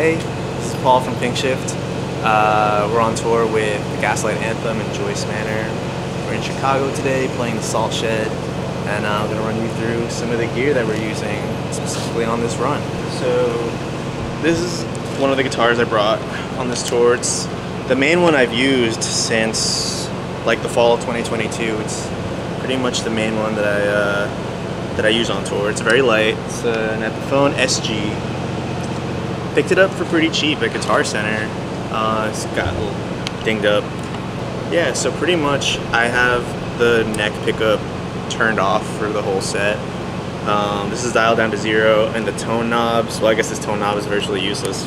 Hey, this is Paul from Pinkshift. Uh, we're on tour with the Gaslight Anthem and Joyce Manor. We're in Chicago today playing the Salt Shed, and uh, I'm going to run you through some of the gear that we're using specifically on this run. So, this is one of the guitars I brought on this tour. It's the main one I've used since like the fall of 2022. It's pretty much the main one that I uh, that I use on tour. It's very light. It's uh, an Epiphone SG. Picked it up for pretty cheap at Guitar Center. Uh, it's got a little dinged up. Yeah, so pretty much I have the neck pickup turned off for the whole set. Um, this is dialed down to zero, and the tone knobs. Well, I guess this tone knob is virtually useless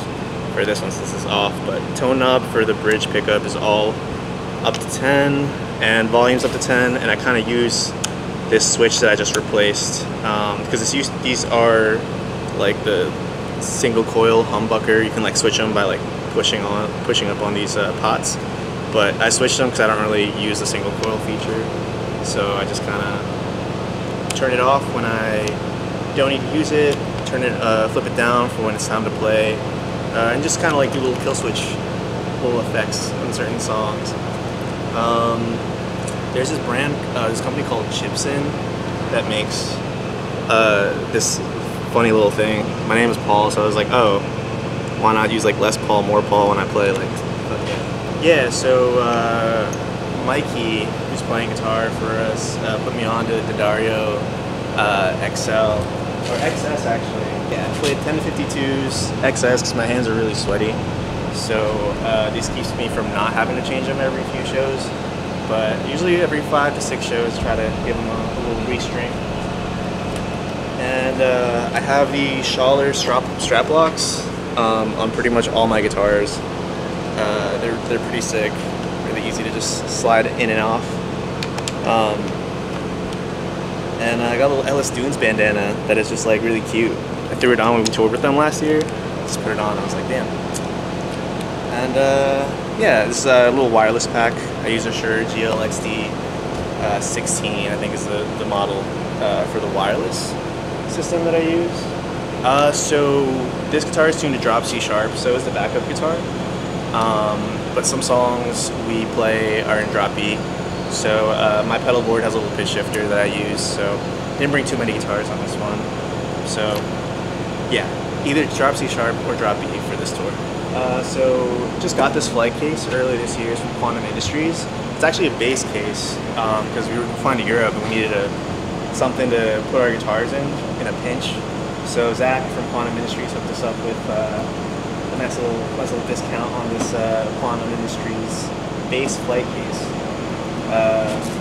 for this one since this is off. But tone knob for the bridge pickup is all up to 10, and volume's up to 10. And I kind of use this switch that I just replaced because um, these are like the single coil humbucker. You can like switch them by like pushing on pushing up on these uh, pots. But I switched them because I don't really use the single coil feature. So I just kind of turn it off when I don't need to use it, turn it, uh, flip it down for when it's time to play, uh, and just kind of like do little kill switch little effects on certain songs. Um, there's this brand, uh, this company called Chipson that makes uh, this funny little thing. My name is Paul, so I was like, oh, why not use like less Paul, more Paul when I play? Like, yeah. yeah. So uh, Mikey, who's playing guitar for us, uh, put me on to the D'Addario uh, XL or XS actually. Yeah, I played 10 to 52s XS because my hands are really sweaty. So uh, this keeps me from not having to change them every few shows. But usually every five to six shows, try to give them a, a little restring. And uh, I have the Schaller strap, strap locks um, on pretty much all my guitars. Uh, they're, they're pretty sick, really easy to just slide in and off. Um, and I got a little Ellis Dunes bandana that is just like really cute. I threw it on when we toured with them last year. Just put it on. I was like, damn. And uh, yeah, this is a little wireless pack. I use a Shure GLXD uh, 16, I think is the, the model uh, for the wireless system that I use. Uh, so this guitar is tuned to drop C sharp, so is the backup guitar. Um, but some songs we play are in drop E. So uh, my pedal board has a little pitch shifter that I use, so didn't bring too many guitars on this one. So yeah, either drop C sharp or drop E for this tour. Uh, so just got this flight case earlier this year from Quantum Industries. It's actually a bass case because um, we were flying to Europe and we needed a something to put our guitars in in a pinch. So Zach from Quantum Industries hooked us up with uh, a nice little, nice little discount on this uh, Quantum Industries bass flight case. Uh,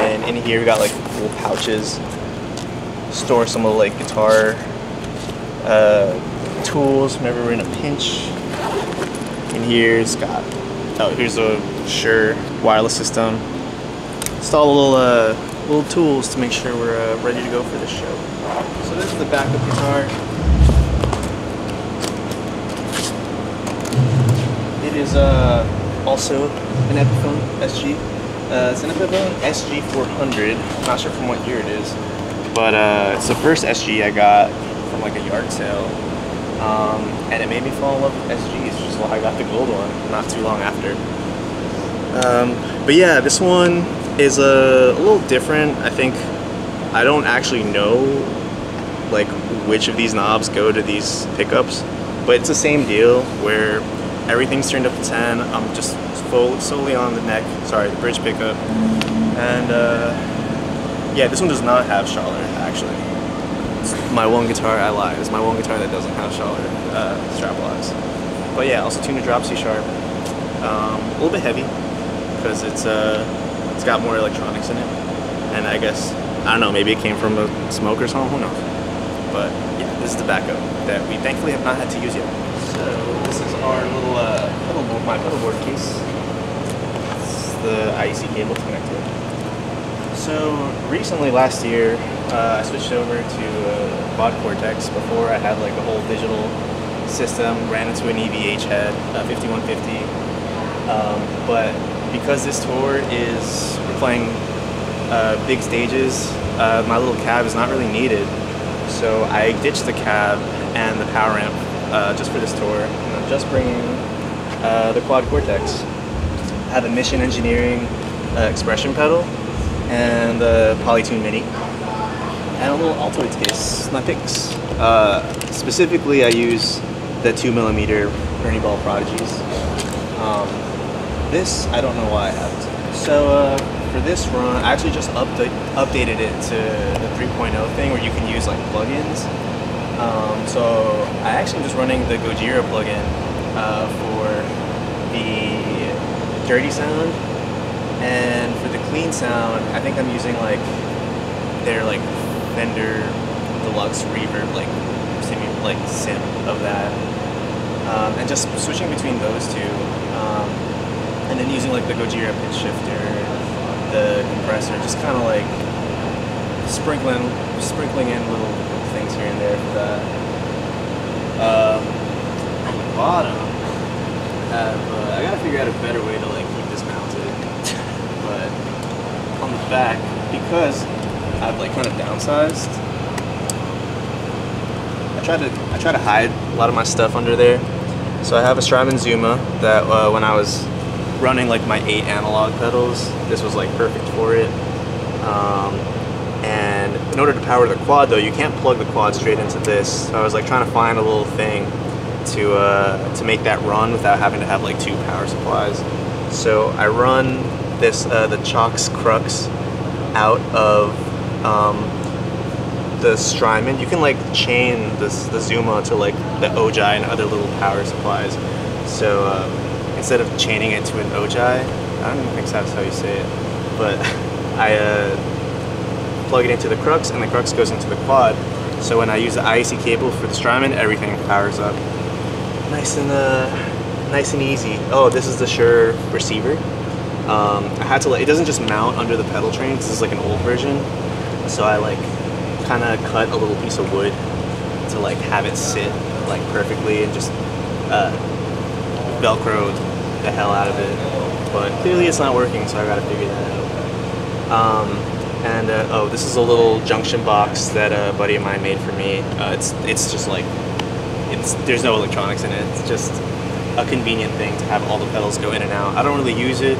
and in here we got like little pouches, store some of the like guitar uh, tools whenever we're in a pinch. In here it's got, oh here's a Shure wireless system. Install a little uh, little tools to make sure we're uh, ready to go for this show. So this is the backup guitar. It is uh, also an Epiphone SG. Uh, it's an Epiphone SG400. I'm not sure from what year it is, but uh, it's the first SG I got from like a yard sale. Um, and it made me fall in love with SGs, is why I got the gold one not too long after. Um, but yeah, this one is a, a little different. I think I don't actually know like which of these knobs go to these pickups, but it's the same deal where everything's turned up to 10. I'm just solely on the neck, sorry, the bridge pickup. And uh, yeah, this one does not have Schaller actually. It's my one guitar, I lied, it's my one guitar that doesn't have Schaller uh, strap locks. But yeah, also tuned to drop C sharp. Um, a little bit heavy because it's uh, it's got more electronics in it. And I guess, I don't know, maybe it came from a smoke or something, who knows. But yeah, this is the backup that we thankfully have not had to use yet. So this is our little uh, pedal board, my pedal board case. It's the IEC cable to connect to it. So recently, last year, uh, I switched over to uh, Quad Cortex. Before I had like a whole digital system, ran into an EVH head, uh, 5150. Um, but because this tour is we're playing uh, big stages, uh, my little cab is not really needed. So I ditched the cab and the power amp uh, just for this tour. And I'm just bringing uh, the Quad Cortex. I have a Mission Engineering uh, expression pedal and the Polytune Mini and a little Altoids case, my picks. Uh, specifically, I use the two millimeter Ernie Ball Prodigies. Um, this, I don't know why I have it. So uh, for this run, I actually just update, updated it to the 3.0 thing where you can use like plugins. Um, so I actually am just running the Gojira plugin uh, for the dirty sound, and for the clean sound, I think I'm using like their like Fender Deluxe Reverb like simu like sim of that, um, and just switching between those two, um, and then using like the Gojira pitch shifter, the compressor, just kind of like sprinkling sprinkling in little things here and there for that. Um, on the bottom, I have uh, I gotta figure out a better way to like keep this mounted, but on the back because I've like kind of downsized. I try to I try to hide a lot of my stuff under there. So I have a Strymon Zuma that uh, when I was running like my eight analog pedals, this was like perfect for it. Um, and in order to power the quad though, you can't plug the quad straight into this. So I was like trying to find a little thing to uh, to make that run without having to have like two power supplies. So I run this uh, the CIOKS Crux out of um, the Strymon. You can like chain this the Zuma to like the Ojai and other little power supplies. So um, instead of chaining it to an Ojai, I don't even think that's how you say it, but I uh, plug it into the Crux and the Crux goes into the quad. So when I use the IEC cable for the Strymon, everything powers up. Nice and uh, nice and easy. Oh, this is the Shure receiver. Um, I had to like, it doesn't just mount under the Pedaltrain, this is like an old version. So I like kind of cut a little piece of wood to like have it sit like perfectly and just uh, velcroed the hell out of it. But clearly it's not working, so I gotta figure that out. Um, and uh, oh, this is a little junction box that a buddy of mine made for me. Uh, it's it's just like it's there's no electronics in it. It's just a convenient thing to have all the pedals go in and out. I don't really use it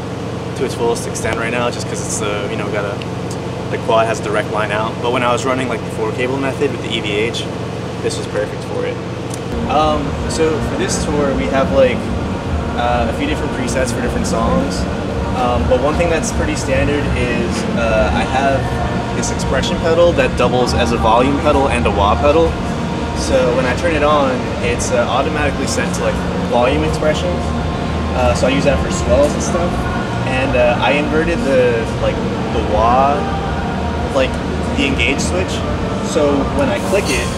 to its fullest extent right now, just because it's uh, you know got a the quad has a direct line out. But when I was running like the four cable method with the EVH, this was perfect for it. Um, so for this tour, we have like uh, a few different presets for different songs. Um, but one thing that's pretty standard is uh, I have this expression pedal that doubles as a volume pedal and a wah pedal. So when I turn it on, it's uh, automatically set to like volume expression. Uh, so I use that for swells and stuff. And uh, I inverted the like the wah, like the engage switch. So when I click it,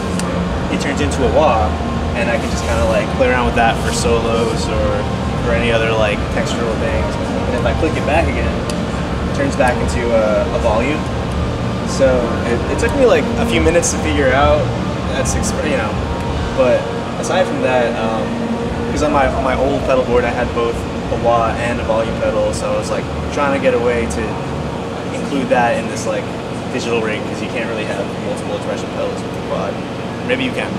it turns into a wah, and I can just kind of like play around with that for solos or for any other like textural things. And if I click it back again, it turns back into a, a volume. So it, it, took me like a few minutes to figure out. That's you know, but aside from that, because um, on my on my old pedal board I had both a wah and a volume pedal, so I was like trying to get a way to include that in this like digital rig because you can't really have multiple expression pedals with the quad. Maybe you can.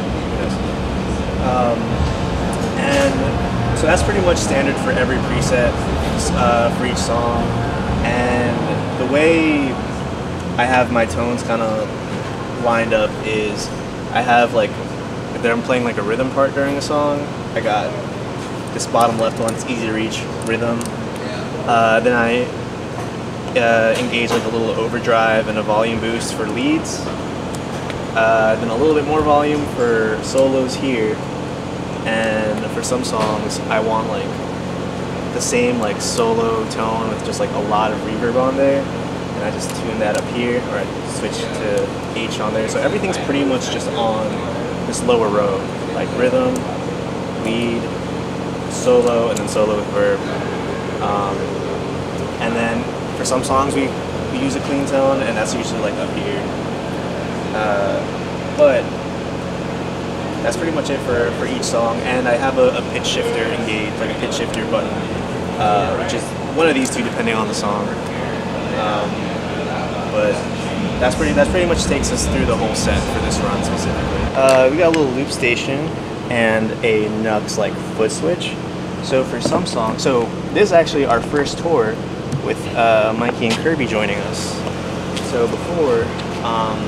Um, and so that's pretty much standard for every preset uh, for each song. And the way I have my tones kind of lined up is I have like if I'm playing like a rhythm part during a song, I got this bottom left one. It's easy to reach rhythm. Uh, then I uh, engage like a little overdrive and a volume boost for leads. Uh, then a little bit more volume for solos here. And for some songs, I want like the same like solo tone with just like a lot of reverb on there. And I just tune that up here, or I switch to H on there. So everything's pretty much just on this lower row, like rhythm, lead, solo, and then solo with verb. Um, and then for some songs we, we use a clean tone, and that's usually like up here. Uh, but that's pretty much it for, for each song. And I have a, a pitch shifter engaged, like a pitch shifter button, uh, which is one of these two depending on the song. Um, but that's pretty that's pretty much takes us through the whole set for this run specifically. Uh, we got a little loop station and a Nux like foot switch. So for some songs, so this is actually our first tour with uh, Mikey and Kirby joining us. So before, um,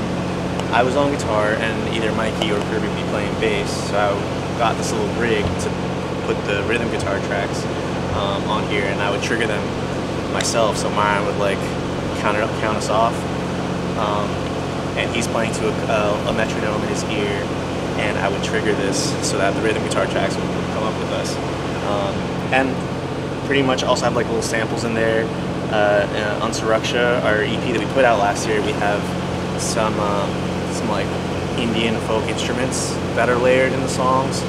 I was on guitar and either Mikey or Kirby would be playing bass. So I got this little rig to put the rhythm guitar tracks um, on here, and I would trigger them myself. So Myron would like count it, up, count us off, um, and he's playing to a, a, metronome in his ear, and I would trigger this so that the rhythm guitar tracks would come up with us, um, and pretty much also have like little samples in there. Uh, on Suraksha, our EP that we put out last year, we have some um, some like Indian folk instruments that are layered in the songs.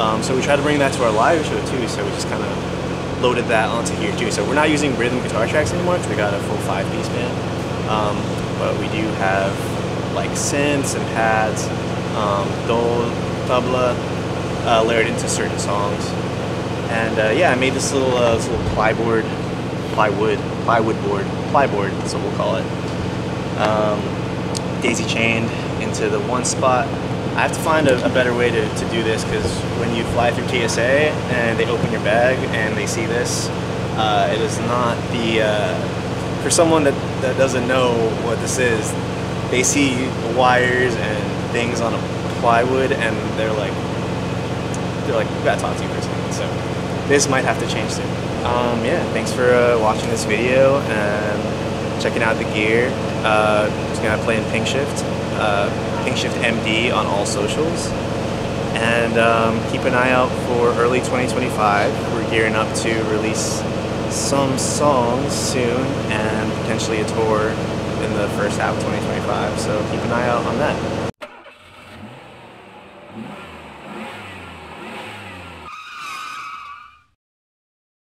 Um, so we try to bring that to our live show too. So we just kind of loaded that onto here too. So we're not using rhythm guitar tracks anymore because we got a full five-piece band. Um, but we do have like synths and pads, um, dhol, tabla uh, layered into certain songs. And uh, yeah, I made this little uh, this little plyboard, plywood, plywood board, plyboard. That's what we'll call it. Um, daisy chained into the one spot I have to find a, a better way to, to do this because when you fly through TSA and they open your bag and they see this, uh, it is not the, uh, for someone that, that doesn't know what this is, they see wires and things on a plywood and they're like, they're like, we gotta talk to you for a second. So this might have to change soon. Um, yeah, thanks for uh, watching this video and checking out the gear. Uh, just gonna play in Pinkshift. Uh, Shift MD on all socials. And um, keep an eye out for early 2025. We're gearing up to release some songs soon and potentially a tour in the first half of 2025. So keep an eye out on that.